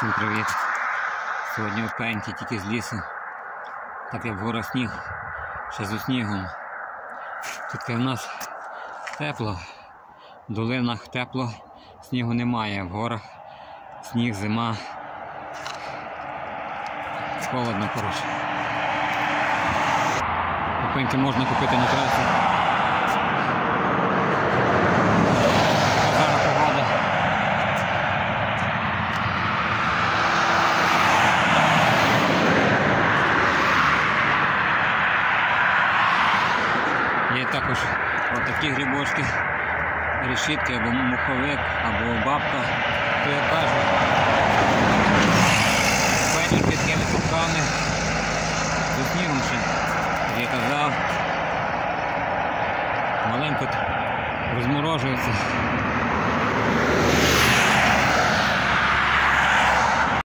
Всім привіт! Сьогодні опеньки тільки з лісу. Так як в горах сніг, ще з снігом. Тут в нас тепло, в долинах тепло, снігу немає, в горах сніг, зима. Холодно, коротше. Опеньки можна купити на трасі. Є також отакі грибочки, решітки або муховик, або бабка. То я кажу, фенір під кемікукани. До як я казав, маленько розморожується.